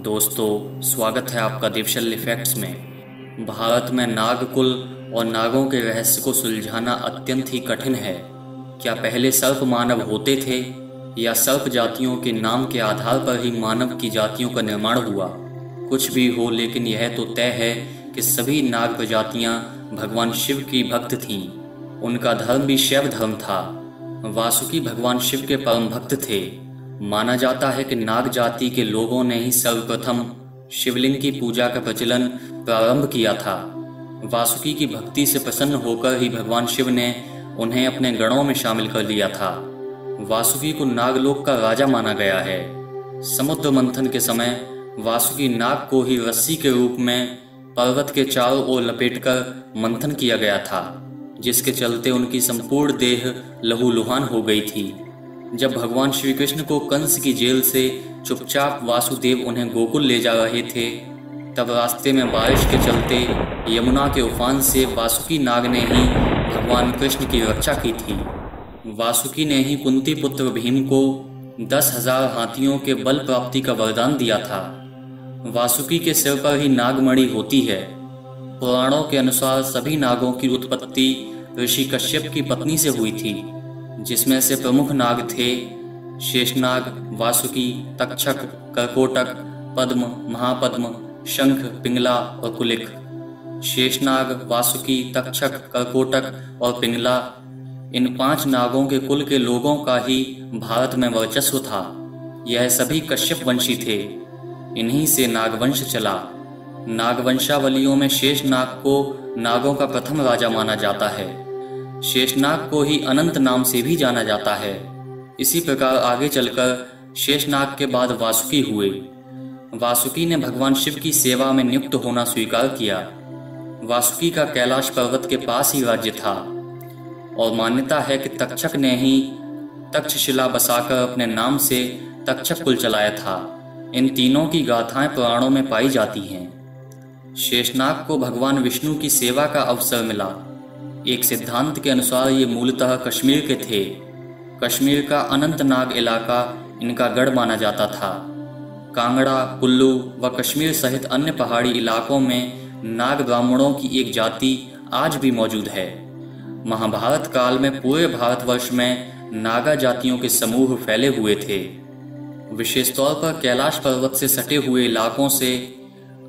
दोस्तों, स्वागत है आपका दिवशल इफेक्ट्स में। भारत में नागकुल और नागों के रहस्य को सुलझाना अत्यंत ही कठिन है। क्या पहले सर्प मानव होते थे, या सर्प जातियों के नाम के आधार पर ही मानव की जातियों का निर्माण हुआ? कुछ भी हो, लेकिन यह तो तय है कि सभी नाग प्रजातियाँ भगवान शिव की भक्त थीं। उनका धर्म भी शैव धर्म था। वासुकी भगवान शिव के परम भक्त थे। माना जाता है कि नाग जाति के लोगों ने ही सर्वप्रथम शिवलिंग की पूजा का प्रचलन प्रारंभ किया था। वासुकी की भक्ति से प्रसन्न होकर ही भगवान शिव ने उन्हें अपने गणों में शामिल कर लिया था। वासुकी को नागलोक का राजा माना गया है। समुद्र मंथन के समय वासुकी नाग को ही रस्सी के रूप में पर्वत के चारों ओर लपेटकर मंथन किया गया था, जिसके चलते उनकी संपूर्ण देह लहूलुहान हो गई थी। जब भगवान श्री कृष्ण को कंस की जेल से चुपचाप वासुदेव उन्हें गोकुल ले जा रहे थे, तब रास्ते में बारिश के चलते यमुना के उफान से वासुकी नाग ने ही भगवान कृष्ण की रक्षा की थी। वासुकी ने ही कुंती पुत्र भीम को दस हज़ार हाथियों के बल प्राप्ति का वरदान दिया था। वासुकी के सिर पर ही नागमणि होती है। पुराणों के अनुसार सभी नागों की उत्पत्ति ऋषि कश्यप की पत्नी से हुई थी। जिसमें से प्रमुख नाग थे, शेषनाग, वासुकी, तक्षक, करकोटक, पद्म, महापद्म, शंख, पिंगला और कुलिक शेषनाग, वासुकी, तक्षक, करकोटक और पिंगला, इन पाँच नागों के कुल के लोगों का ही भारत में वर्चस्व था। यह सभी कश्यप वंशी थे। इन्हीं से नागवंश चला। नागवंशावलियों में शेषनाग को नागों का प्रथम राजा माना जाता है। शेषनाग को ही अनंत नाम से भी जाना जाता है। इसी प्रकार आगे चलकर शेषनाग के बाद वासुकी हुए। वासुकी ने भगवान शिव की सेवा में नियुक्त होना स्वीकार किया। वासुकी का कैलाश पर्वत के पास ही राज्य था। और मान्यता है कि तक्षक ने ही तक्षशिला बसाकर अपने नाम से तक्षक कुल चलाया था। इन तीनों की गाथाएँ पुराणों में पाई जाती हैं। शेषनाग को भगवान विष्णु की सेवा का अवसर मिला। एक सिद्धांत के अनुसार ये मूलतः कश्मीर के थे। कश्मीर का अनंतनाग इलाका इनका गढ़ माना जाता था। कांगड़ा, कुल्लू व कश्मीर सहित अन्य पहाड़ी इलाकों में नाग ब्राह्मणों की एक जाति आज भी मौजूद है। महाभारत काल में पूरे भारतवर्ष में नागा जातियों के समूह फैले हुए थे। विशेष तौर पर कैलाश पर्वत से सटे हुए इलाकों से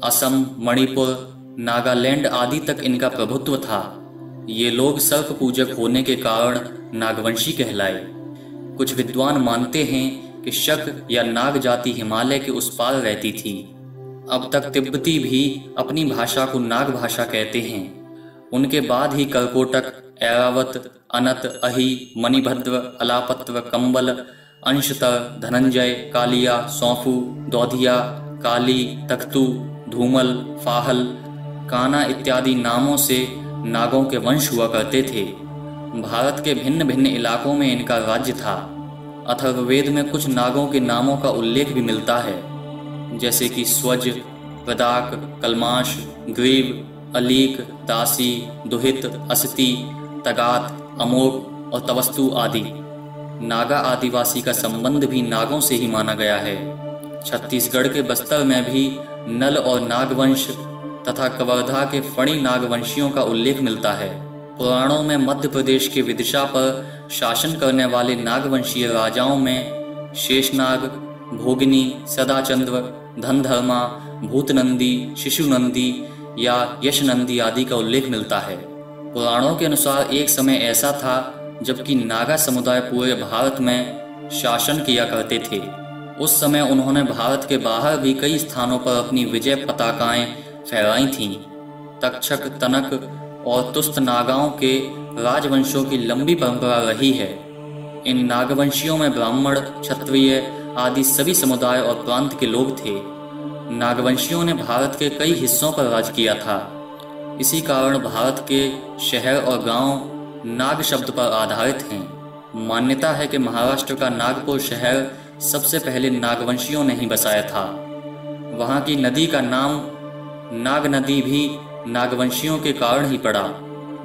असम, मणिपुर, नागालैंड आदि तक इनका प्रभुत्व था। ये लोग सर्प पूजक होने के कारण नागवंशी कहलाए। कुछ विद्वान मानते हैं कि शक या नाग जाति हिमालय के उस पार रहती थी। अब तक तिब्बती भी अपनी भाषा को नाग भाषा कहते हैं। उनके बाद ही करकोटक ऐरावत, अनत, अहि, मणिभद्र अलापत्र कंबल अंशतर धनंजय, कालिया, सौफू दौधिया काली, तख्तु, धूमल, फाहल, काना इत्यादि नामों से नागों के वंश हुआ करते थे। भारत के भिन्न भिन्न इलाकों में इनका राज्य था। अथर्ववेद में कुछ नागों के नामों का उल्लेख भी मिलता है, जैसे कि स्वज, प्रदाक, कलमाश, ग्रीव, अलीक, दासी, दुहित, अस्ति, तगात अमोक और तवस्तु आदि। नागा आदिवासी का संबंध भी नागों से ही माना गया है। छत्तीसगढ़ के बस्तर में भी नल और नागवंश तथा कवर्धा के फणी नागवंशियों का उल्लेख मिलता है। पुराणों में मध्य प्रदेश के विदिशा पर शासन करने वाले नागवंशीय राजाओं में शेषनाग, भोगिनी, सदाचंद्र, धनधर्मा, भूतनंदी, शिशुनंदी या यशनंदी आदि का उल्लेख मिलता है। पुराणों के अनुसार एक समय ऐसा था, जबकि नागा समुदाय पूरे भारत में शासन किया करते थे। उस समय उन्होंने भारत के बाहर भी कई स्थानों पर अपनी विजय पताकाएँ फहराई थीं। तक्षक, तनक और तुस्त नागाओं के राजवंशों की लंबी परंपरा रही है। इन नागवंशियों में ब्राह्मण, क्षत्रिय आदि सभी समुदाय और प्रांत के लोग थे। नागवंशियों ने भारत के कई हिस्सों पर राज किया था। इसी कारण भारत के शहर और गाँव नाग शब्द पर आधारित हैं। मान्यता है कि महाराष्ट्र का नागपुर शहर सबसे पहले नागवंशियों ने ही बसाया था। वहाँ की नदी का नाम नाग नदी भी नागवंशियों के कारण ही पड़ा।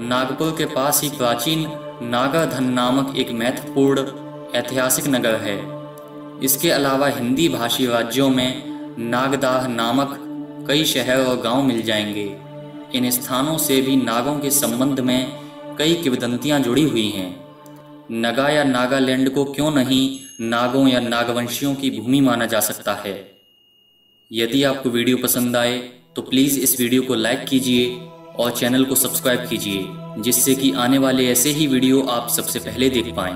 नागपुर के पास ही प्राचीन नागाधन नामक एक महत्वपूर्ण ऐतिहासिक नगर है। इसके अलावा हिंदी भाषी राज्यों में नागदाह नामक कई शहर और गाँव मिल जाएँगे। इन स्थानों से भी नागों के संबंध में कई किवदंतियाँ जुड़ी हुई हैं। नगा या नागालैंड को क्यों नहीं नागों या नागवंशियों की भूमि माना जा सकता है? यदि आपको वीडियो पसंद आए तो प्लीज़ इस वीडियो को लाइक कीजिए और चैनल को सब्सक्राइब कीजिए, जिससे कि आने वाले ऐसे ही वीडियो आप सबसे पहले देख पाएँ।